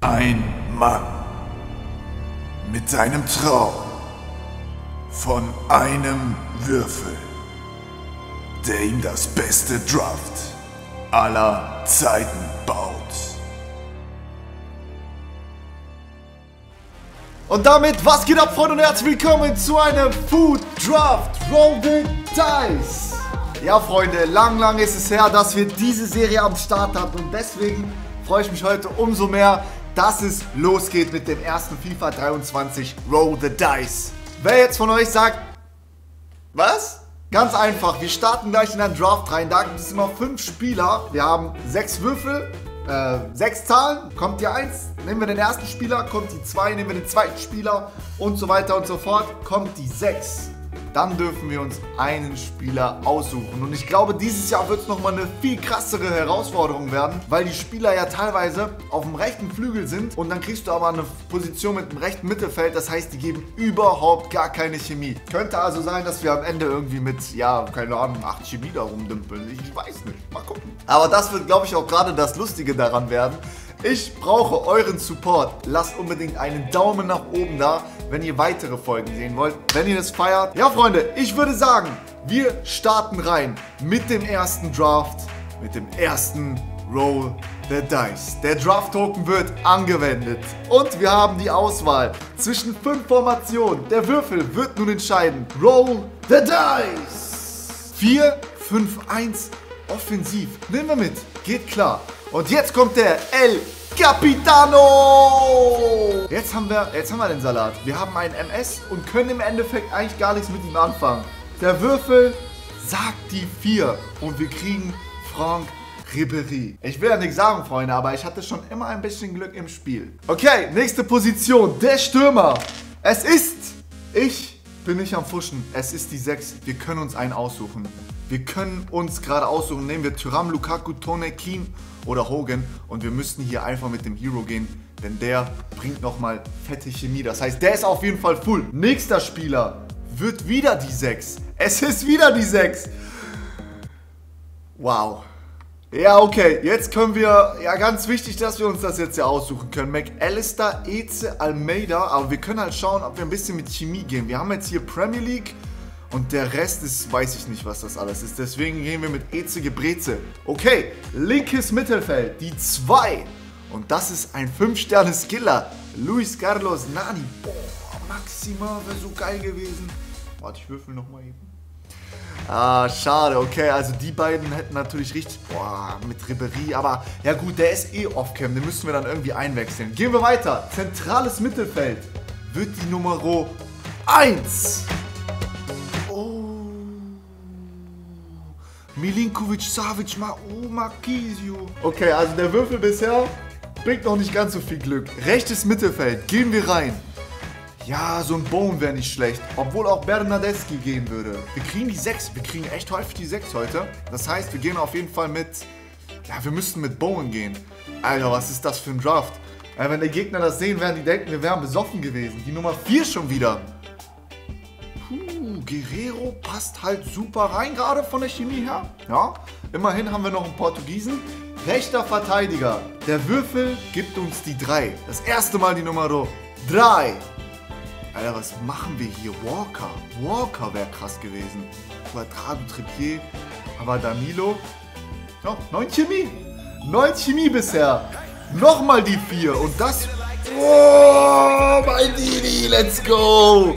Ein Mann mit seinem Traum von einem Würfel, der ihm das beste Draft aller Zeiten baut. Und damit, was geht ab, Freunde, und herzlich willkommen zu einem Food Draft Roll the Dice. Ja, Freunde, lang, lang ist es her, dass wir diese Serie am Start hatten und deswegen freue ich mich heute umso mehr, dass es losgeht mit dem ersten FIFA 23 Roll the Dice. Wer jetzt von euch sagt, was? Ganz einfach, wir starten gleich in einen Draft rein. Da gibt es immer fünf Spieler. Wir haben sechs Würfel, äh, sechs Zahlen. Kommt die eins, nehmen wir den ersten Spieler, kommt die zwei, nehmen wir den zweiten Spieler und so weiter und so fort. Kommt die sechs dann dürfen wir uns einen Spieler aussuchen. Und ich glaube, dieses Jahr wird es nochmal eine viel krassere Herausforderung werden, weil die Spieler ja teilweise auf dem rechten Flügel sind und dann kriegst du aber eine Position mit dem rechten Mittelfeld. Das heißt, die geben überhaupt gar keine Chemie. Könnte also sein, dass wir am Ende irgendwie mit, ja, keine Ahnung, 8 Chemie da rumdümpeln. Ich weiß nicht. Mal gucken. Aber das wird, glaube ich, auch gerade das Lustige daran werden. Ich brauche euren Support. Lasst unbedingt einen Daumen nach oben da, wenn ihr weitere Folgen sehen wollt. Wenn ihr das feiert. Ja, Freunde, ich würde sagen, wir starten rein mit dem ersten Draft, mit dem ersten Roll the Dice. Der Draft-Token wird angewendet. Und wir haben die Auswahl zwischen fünf Formationen. Der Würfel wird nun entscheiden. Roll the Dice. 4, 5, 1, offensiv. Nehmen wir mit. Geht klar. Und jetzt kommt der El Capitano! Jetzt haben wir, jetzt haben wir den Salat. Wir haben einen MS und können im Endeffekt eigentlich gar nichts mit ihm anfangen. Der Würfel sagt die 4 und wir kriegen Frank Ribéry. Ich will ja nichts sagen, Freunde, aber ich hatte schon immer ein bisschen Glück im Spiel. Okay, nächste Position. Der Stürmer. Es ist... Ich bin nicht am Fuschen. Es ist die 6. Wir können uns einen aussuchen. Wir können uns gerade aussuchen, nehmen wir Tyram, Lukaku, Tone, Keen oder Hogan und wir müssten hier einfach mit dem Hero gehen, denn der bringt nochmal fette Chemie. Das heißt, der ist auf jeden Fall full. Nächster Spieler wird wieder die 6. Es ist wieder die 6. Wow. Ja, okay, jetzt können wir, ja ganz wichtig, dass wir uns das jetzt ja aussuchen können. McAllister, Eze, Almeida, aber wir können halt schauen, ob wir ein bisschen mit Chemie gehen. Wir haben jetzt hier Premier League, und der Rest ist, weiß ich nicht, was das alles ist. Deswegen gehen wir mit Eze Gebreze. Okay, linkes Mittelfeld, die 2. Und das ist ein 5-Sterne-Skiller. Luis Carlos Nani. Boah, Maxima wäre so geil gewesen. Warte, ich würfel nochmal eben. Ah, schade, okay, also die beiden hätten natürlich richtig, boah, mit Ribery, aber ja gut, der ist eh off-cam, den müssen wir dann irgendwie einwechseln. Gehen wir weiter, zentrales Mittelfeld wird die Nummer 1. Milinkovic, Savic, Ma oh, Marquisio. Okay, also der Würfel bisher bringt noch nicht ganz so viel Glück. Rechtes Mittelfeld, gehen wir rein. Ja, so ein Bone wäre nicht schlecht. Obwohl auch Bernadeschi gehen würde. Wir kriegen die 6. Wir kriegen echt häufig die 6 heute. Das heißt, wir gehen auf jeden Fall mit... Ja, wir müssten mit Bowen gehen. Alter, was ist das für ein Draft? Ja, wenn die Gegner das sehen, werden die denken, wir wären besoffen gewesen. Die Nummer 4 schon wieder. Guerrero passt halt super rein, gerade von der Chemie her. Ja, immerhin haben wir noch einen Portugiesen. Rechter Verteidiger. Der Würfel gibt uns die 3. Das erste Mal die Nummer 3. Alter, was machen wir hier? Walker. Walker wäre krass gewesen. Quadrado, Trippier. Aber Danilo. Ja, 9 Chemie. 9 Chemie bisher. Nochmal die 4. Und das... Oh, mein Dini, let's go.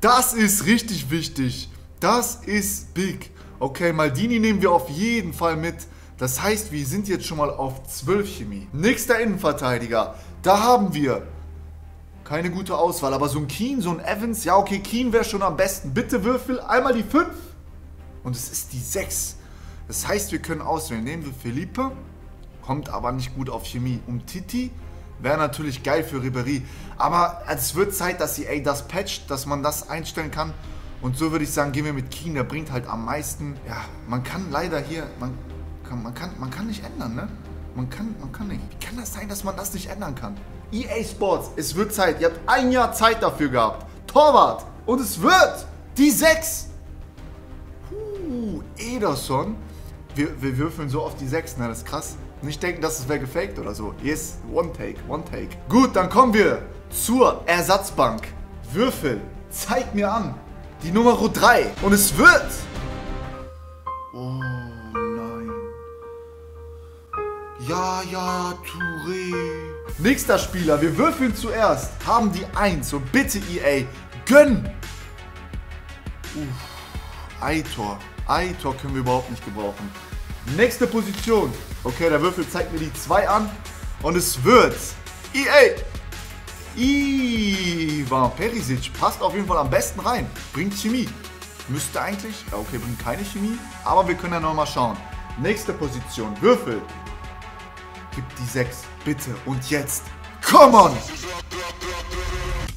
Das ist richtig wichtig. Das ist big. Okay, Maldini nehmen wir auf jeden Fall mit. Das heißt, wir sind jetzt schon mal auf 12 Chemie. Nächster Innenverteidiger. Da haben wir keine gute Auswahl, aber so ein Keen, so ein Evans. Ja, okay, Keen wäre schon am besten. Bitte Würfel. Einmal die 5. Und es ist die 6. Das heißt, wir können auswählen. Nehmen wir Felipe. Kommt aber nicht gut auf Chemie. Um Titi Wäre natürlich geil für Ribery. Aber es wird Zeit, dass ey, das patcht, dass man das einstellen kann. Und so würde ich sagen, gehen wir mit Keen. Der bringt halt am meisten. Ja, man kann leider hier. Man kann, man kann, man kann nicht ändern, ne? Man kann, man kann nicht. Wie kann das sein, dass man das nicht ändern kann? EA Sports, es wird Zeit. Ihr habt ein Jahr Zeit dafür gehabt. Torwart. Und es wird die 6. Uh, Ederson. Wir, wir würfeln so auf die 6, ne? Das ist krass. Nicht denken, dass es wäre gefaked oder so. Yes, one take, one take. Gut, dann kommen wir zur Ersatzbank. Würfel, zeig mir an. Die Nummer 3. Und es wird... Oh nein. Ja, ja, Touré. Nächster Spieler, wir würfeln zuerst. Haben die 1 und bitte EA, gönn! Uff, Aitor. Aitor können wir überhaupt nicht gebrauchen. Nächste Position. Okay, der Würfel zeigt mir die 2 an. Und es wird EA. Ivan Perisic passt auf jeden Fall am besten rein. Bringt Chemie. Müsste eigentlich. Okay, bringt keine Chemie. Aber wir können ja nochmal schauen. Nächste Position. Würfel. Gib die 6. Bitte. Und jetzt. Come on!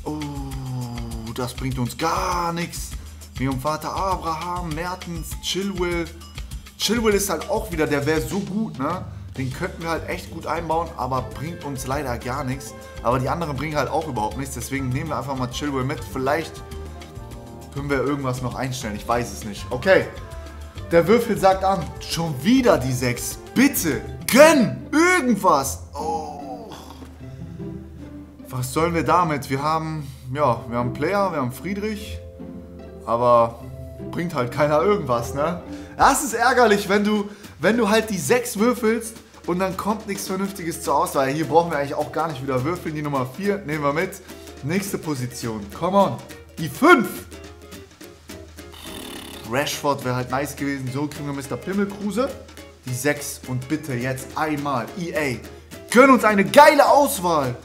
Oh, das bringt uns gar nichts. Wie um Vater Abraham, Mertens, Chilwell. Chilwell ist halt auch wieder, der wäre so gut, ne? Den könnten wir halt echt gut einbauen, aber bringt uns leider gar nichts. Aber die anderen bringen halt auch überhaupt nichts, deswegen nehmen wir einfach mal Chilwell mit. Vielleicht können wir irgendwas noch einstellen, ich weiß es nicht. Okay, der Würfel sagt an, schon wieder die 6. Bitte, gönn irgendwas. Oh. Was sollen wir damit? Wir haben, ja, wir haben Player, wir haben Friedrich, aber bringt halt keiner irgendwas, ne? Das ist ärgerlich, wenn du, wenn du halt die 6 würfelst und dann kommt nichts Vernünftiges zur Auswahl. Hier brauchen wir eigentlich auch gar nicht wieder würfeln. Die Nummer 4 nehmen wir mit. Nächste Position. Come on. Die 5. Rashford wäre halt nice gewesen. So kriegen wir Mr. Pimmelkruse. Die 6. Und bitte jetzt einmal. EA. Gönn uns eine geile Auswahl.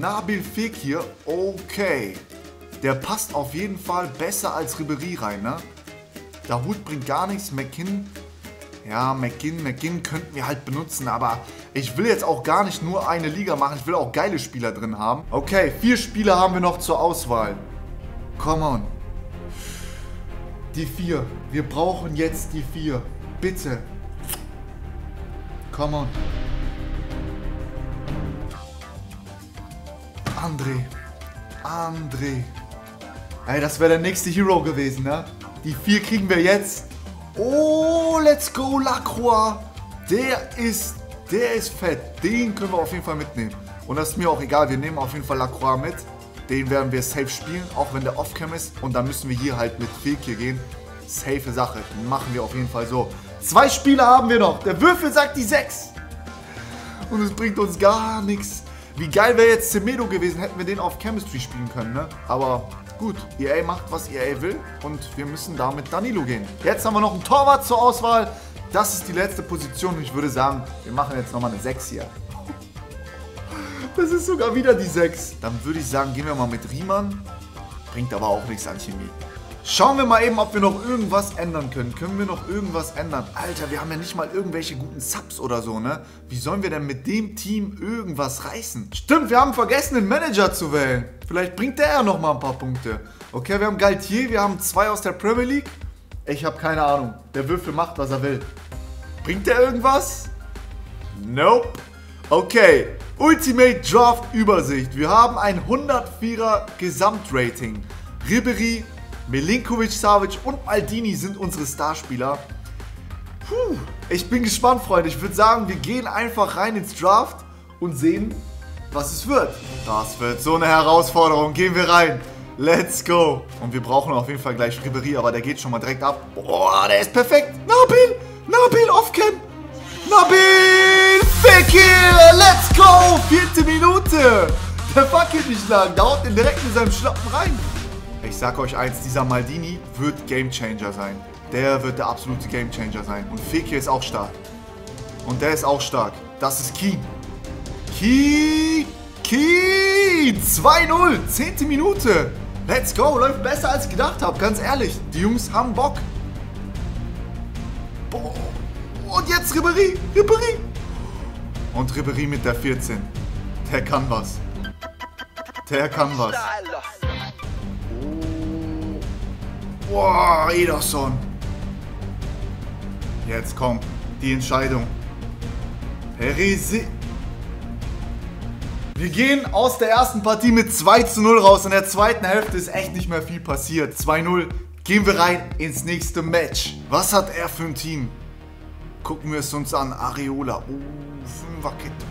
Nabil Fekir. Okay. Der passt auf jeden Fall besser als Ribery rein, ne? Der Hut bringt gar nichts. McKinn ja, McGinn, McGinn könnten wir halt benutzen, aber ich will jetzt auch gar nicht nur eine Liga machen. Ich will auch geile Spieler drin haben. Okay, vier Spieler haben wir noch zur Auswahl. Come on. Die vier. Wir brauchen jetzt die vier. Bitte. Come on. André. André. Ey, das wäre der nächste Hero gewesen, ne? Die vier kriegen wir jetzt. Oh, let's go, Lacroix. Der ist, der ist fett. Den können wir auf jeden Fall mitnehmen. Und das ist mir auch egal. Wir nehmen auf jeden Fall Lacroix mit. Den werden wir safe spielen, auch wenn der Off-Cam ist. Und dann müssen wir hier halt mit Fekir gehen. Safe Sache. Machen wir auf jeden Fall so. Zwei Spieler haben wir noch. Der Würfel sagt die 6. Und es bringt uns gar nichts. Wie geil wäre jetzt Semedo gewesen, hätten wir den auf Chemistry spielen können, ne? Aber Gut, EA macht, was EA will und wir müssen damit Danilo gehen. Jetzt haben wir noch einen Torwart zur Auswahl. Das ist die letzte Position und ich würde sagen, wir machen jetzt nochmal eine 6 hier. Das ist sogar wieder die 6. Dann würde ich sagen, gehen wir mal mit Riemann. Bringt aber auch nichts an Chemie. Schauen wir mal eben, ob wir noch irgendwas ändern können. Können wir noch irgendwas ändern? Alter, wir haben ja nicht mal irgendwelche guten Subs oder so, ne? Wie sollen wir denn mit dem Team irgendwas reißen? Stimmt, wir haben vergessen, den Manager zu wählen. Vielleicht bringt der ja noch mal ein paar Punkte. Okay, wir haben Galtier, wir haben zwei aus der Premier League. Ich habe keine Ahnung. Der Würfel macht, was er will. Bringt der irgendwas? Nope. Okay, Ultimate Draft Übersicht. Wir haben ein 104er Gesamtrating. Ribery Milinkovic, Savic und Maldini sind unsere Starspieler. Puh, ich bin gespannt, Freunde. Ich würde sagen, wir gehen einfach rein ins Draft und sehen, was es wird. Das wird so eine Herausforderung. Gehen wir rein. Let's go. Und wir brauchen auf jeden Fall gleich Ribery, aber der geht schon mal direkt ab. Boah, der ist perfekt. Nabil, Nabil, Offcam. Nabil, Fekir, let's go. Vierte Minute. Der fackelt nicht lang. Da haut den direkt in seinem Schlappen rein. Ich sag euch eins, dieser Maldini wird Gamechanger sein. Der wird der absolute Gamechanger sein. Und Fekir ist auch stark. Und der ist auch stark. Das ist Keen. Keen! Keen! 2-0! Zehnte Minute! Let's go! Läuft besser als ich gedacht habe, ganz ehrlich. Die Jungs haben Bock. Boah. Und jetzt Ribery! Ribery! Und Ribery mit der 14. Der kann was. Der kann was. Boah, Ederson. Jetzt kommt die Entscheidung. Perisi. Wir gehen aus der ersten Partie mit 2 zu 0 raus. In der zweiten Hälfte ist echt nicht mehr viel passiert. 2-0. Gehen wir rein ins nächste Match. Was hat er für ein Team? Gucken wir es uns an. Areola. Oh, Fünferkette.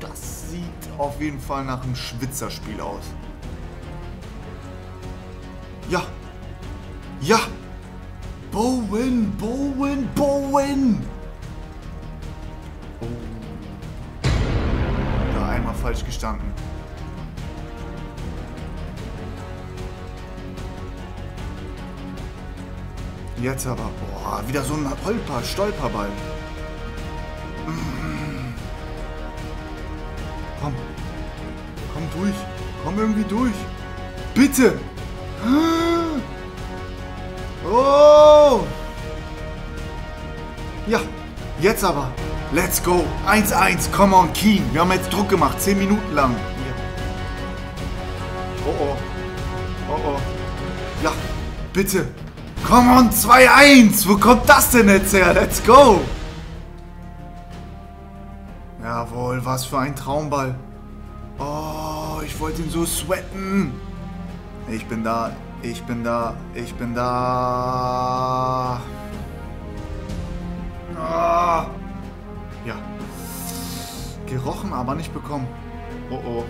Das sieht auf jeden Fall nach einem Schwitzerspiel aus. Ja. Ja. Bowen, Bowen, Bowen. Oh. Da einmal falsch gestanden. Jetzt aber, boah, wieder so ein Holper, Stolperball. Mm. Komm. Komm durch. Komm irgendwie durch. Bitte. Oh. Ja, jetzt aber. Let's go. 1-1. Come on, Keen. Wir haben jetzt Druck gemacht. 10 Minuten lang. Hier. Oh oh. Oh oh. Ja, bitte. Come on, 2-1. Wo kommt das denn jetzt her? Let's go. Jawohl, was für ein Traumball. Oh, ich wollte ihn so sweaten. Ich bin da. Ich bin da. Ich bin da. Ah. Ja. Gerochen, aber nicht bekommen. Oh oh.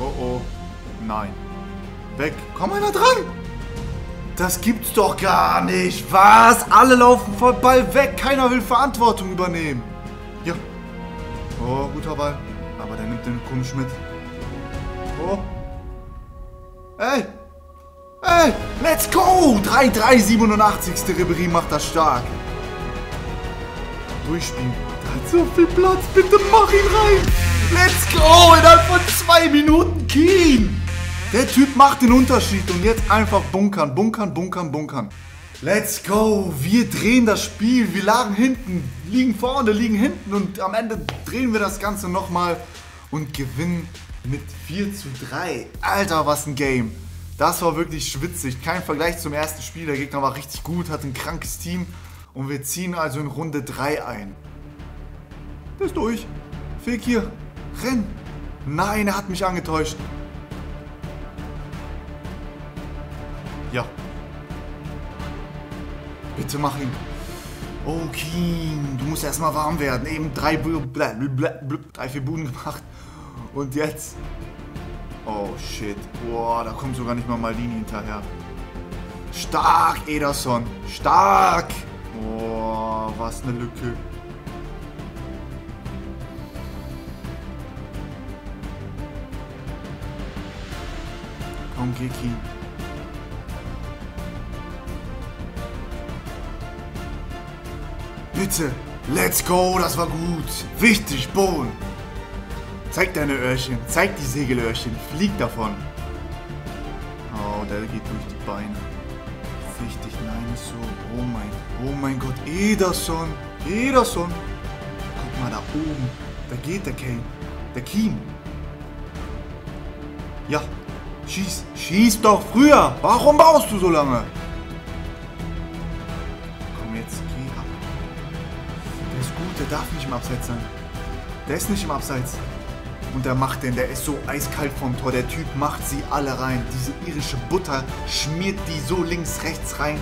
Oh oh. Nein. Weg. Komm einer dran. Das gibt's doch gar nicht. Was? Alle laufen voll Ball weg. Keiner will Verantwortung übernehmen. Ja. Oh, guter Ball. Aber der nimmt den komisch mit. Oh. Ey. Ey. Let's go. 3-3, 87. Ribery macht das stark. Durchspielen. Da hat so viel Platz. Bitte mach ihn rein. Let's go. Innerhalb von zwei Minuten Keen. Der Typ macht den Unterschied und jetzt einfach bunkern, bunkern, bunkern, bunkern. Let's go! Wir drehen das Spiel. Wir lagen hinten, liegen vorne, liegen hinten und am Ende drehen wir das Ganze nochmal und gewinnen mit 4 zu 3. Alter, was ein Game! Das war wirklich schwitzig. Kein Vergleich zum ersten Spiel. Der Gegner war richtig gut, hat ein krankes Team und wir ziehen also in Runde 3 ein. Der ist durch. Fake hier. Renn. Nein, er hat mich angetäuscht. Ja. Bitte mach ihn. Oh, Keen, du musst erstmal warm werden. Eben drei, drei, vier Buden gemacht. Und jetzt. Oh, shit. Boah, da kommt sogar nicht mal Maldini hinterher. Stark, Ederson. Stark. Boah, was eine Lücke. Komm, geh, Keen. Bitte. Let's go, das war gut. Wichtig, Bohnen. Zeig deine Öhrchen. Zeig die Segelöhrchen. Flieg davon. Oh, der geht durch die Beine. Wichtig, nein, so. Oh mein, oh mein Gott. Ederson. Ederson. Guck mal da oben. Da geht der Kane. Der Keen. Ja. Schieß. Schieß doch früher. Warum baust du so lange? der darf nicht im Abseits sein. Der ist nicht im Abseits. Und der macht den, der ist so eiskalt vom Tor. Der Typ macht sie alle rein. Diese irische Butter schmiert die so links, rechts rein.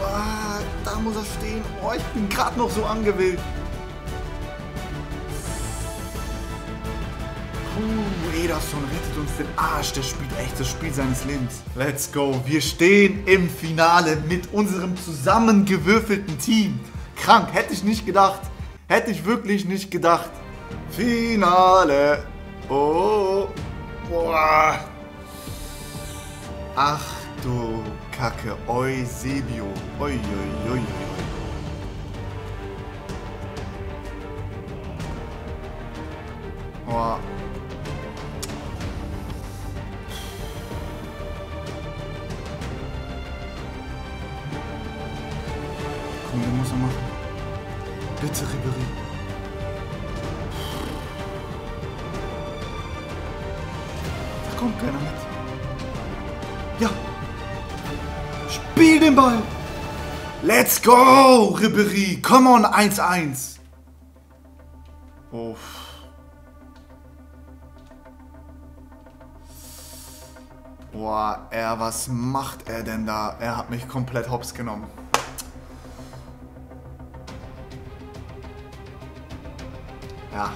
Ah, da muss er stehen. Oh, ich bin gerade noch so angewählt. Puh, Ederson rettet uns den Arsch. Der spielt echt das Spiel seines Lebens. Let's go. Wir stehen im Finale mit unserem zusammengewürfelten Team. Krank, hätte ich nicht gedacht. Hätte ich wirklich nicht gedacht. Finale. Oh. Boah. Ach du Kacke. Eusebio. Oi, oi, oi, oi. Oh. muss er machen. Kommt keiner mit. Ja. Spiel den Ball. Let's go, Ribery. Come on, 1-1. Uff. Boah, er, was macht er denn da? Er hat mich komplett hops genommen. Ja.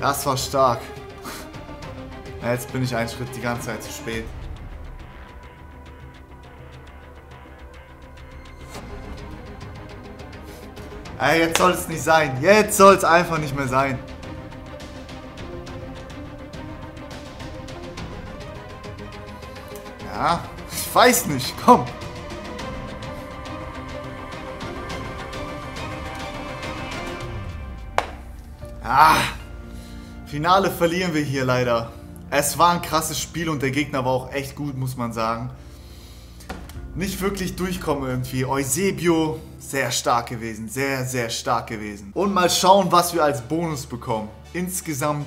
Das war stark. Jetzt bin ich einen Schritt die ganze Zeit zu spät. Ey, jetzt soll es nicht sein. Jetzt soll es einfach nicht mehr sein. Ja, ich weiß nicht. Komm. Ah, Finale verlieren wir hier leider. Es war ein krasses Spiel und der Gegner war auch echt gut, muss man sagen. Nicht wirklich durchkommen irgendwie. Eusebio, sehr stark gewesen. Sehr, sehr stark gewesen. Und mal schauen, was wir als Bonus bekommen. Insgesamt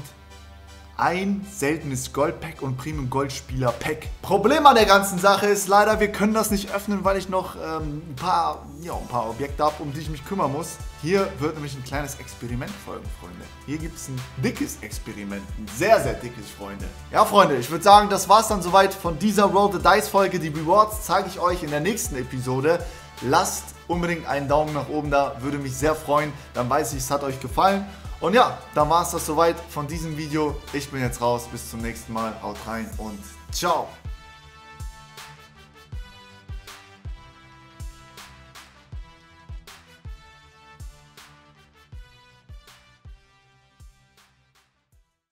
ein seltenes Goldpack und Premium Goldspieler Pack. Problem an der ganzen Sache ist leider, wir können das nicht öffnen, weil ich noch ähm, ein, paar, ja, ein paar Objekte habe, um die ich mich kümmern muss. Hier wird nämlich ein kleines Experiment folgen, Freunde. Hier gibt es ein dickes Experiment. Ein sehr, sehr dickes, Freunde. Ja, Freunde, ich würde sagen, das war es dann soweit von dieser Roll the Dice Folge. Die Rewards zeige ich euch in der nächsten Episode. Lasst unbedingt einen Daumen nach oben da, würde mich sehr freuen. Dann weiß ich, es hat euch gefallen. Und ja, dann war es das soweit von diesem Video. Ich bin jetzt raus. Bis zum nächsten Mal. Haut rein und ciao.